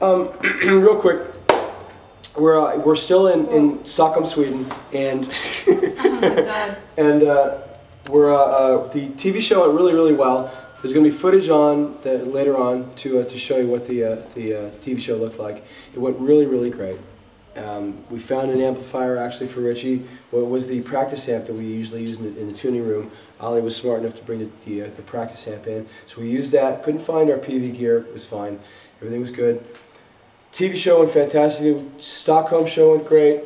Um, real quick, we're uh, we're still in, in Stockholm, Sweden, and and uh, we're uh, uh, the TV show went really really well. There's going to be footage on the, later on to uh, to show you what the uh, the uh, TV show looked like. It went really really great. Um, we found an amplifier actually for Richie. What was the practice amp that we usually use in the, in the tuning room. Ollie was smart enough to bring the, the, uh, the practice amp in. So we used that. Couldn't find our PV gear. It was fine. Everything was good. TV show went fantastic. Stockholm show went great.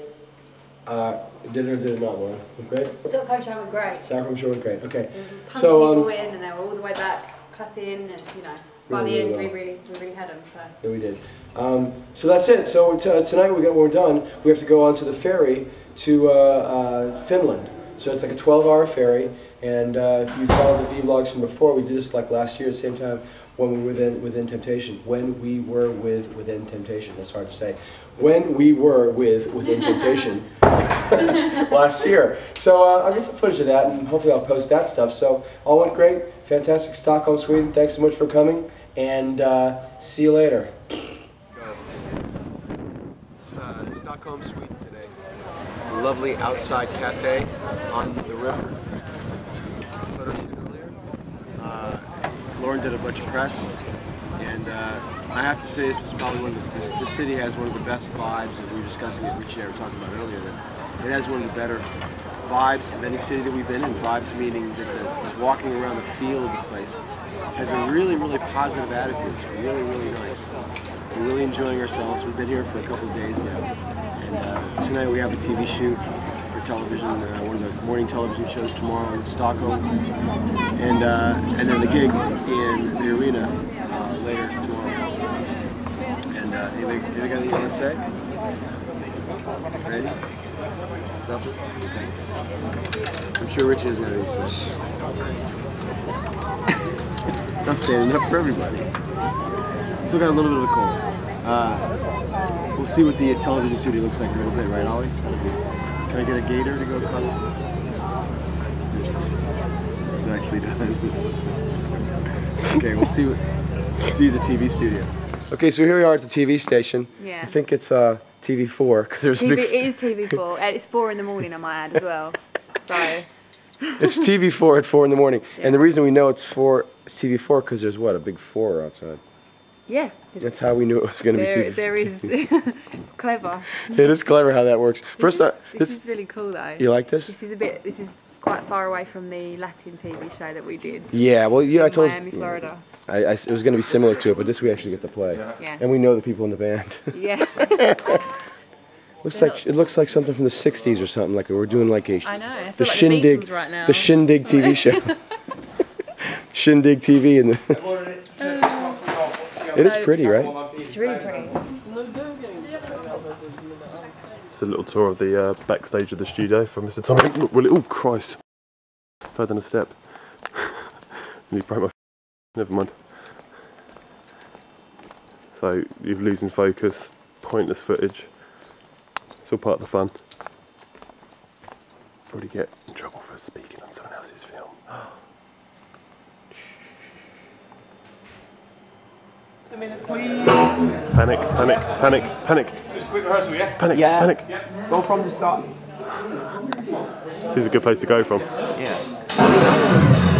Uh, did it or did it not? Went great? Stockholm show went great. Stockholm show went great. Okay. There's tons So, of people um, in and they were all the way back clapping and, you know, by Really, the end really we really, we really had them, so. Yeah, we did. Um, so that's it. So t- tonight we got when we're done. We have to go on to the ferry to uh, uh, Finland. So it's like a 12-hour ferry. And uh, if you followed the vlogs from before, we did this like last year at the same time when we were within Within Temptation. When we were with Within Temptation. That's hard to say. When we were with within temptation last year. So uh, I'll get some footage of that, and hopefully I'll post that stuff. So all went great. Fantastic Stockholm, Sweden. Thanks so much for coming, and uh, see you later. It's uh, Stockholm, Sweden today. Lovely outside cafe on the river. Photo shoot earlier. Uh, Lauren did a bunch of press, and uh, I have to say this is probably one of the, this, this city has one of the best vibes. As we were discussing it, Richie and I were talking about earlier, that it has one of the better vibes of any city that we've been in. Vibes meaning that the, just walking around the feel of the place has a really, really positive attitude. It's really, really nice. We're really enjoying ourselves. We've been here for a couple of days now. And uh, tonight we have a TV shoot television, uh, one of the morning television shows tomorrow in Stockholm. And, uh, and then the gig in the arena uh, later tomorrow. And uh, anything, anything you want to say? Ready? Nothing? Okay. I'm sure doesn't have anything to say. Not saying enough for everybody. Still got a little bit of a cold. Uh, we'll see what the television studio looks like in a little bit, right, Ollie? Can I get a gator to go across? The... Nicely done. okay, we'll see. What, see the TV studio. Okay, so here we are at the TV station. Yeah. I think it's uh, TV4 because there's a TV, big. it is TV4, and it's 4 in the morning I might add as well. Sorry. It's TV4 at four in the morning, and the reason we know it's four it's TV4 because there's what a big four outside. Yeah. It's, That's how we knew it was going to be TV. there is, it's clever. It is clever how that works. First, this, uh, this this is really cool though. you like this? This is a bit, this is quite far away from the Latin TV show that we did. Yeah, well, yeah, I told Miami, Florida. I, I- it was going to be similar to it, but this we actually get to play, Yeah. yeah. and we know the people in the band. Yeah. looks like it looks like something from the '60s or something. Like we're doing like a I know. I feel the like Shindig, the right now. the Shindig TV show. Shindig TV, and the it is pretty, right? It's really pretty. It's a little tour of the uh, backstage of the studio for Mr. Tommy. Well, oh Christ! Further than a step. you broke my. f- Never mind. So you're losing focus, pointless footage. It's all part of the fun. Probably get in trouble for speaking on someone else's film. Panic, panic, panic, panic. Quick rehearsal, yeah? Panic, Yeah. panic. Go from the start. This is a good place to go from. Yeah.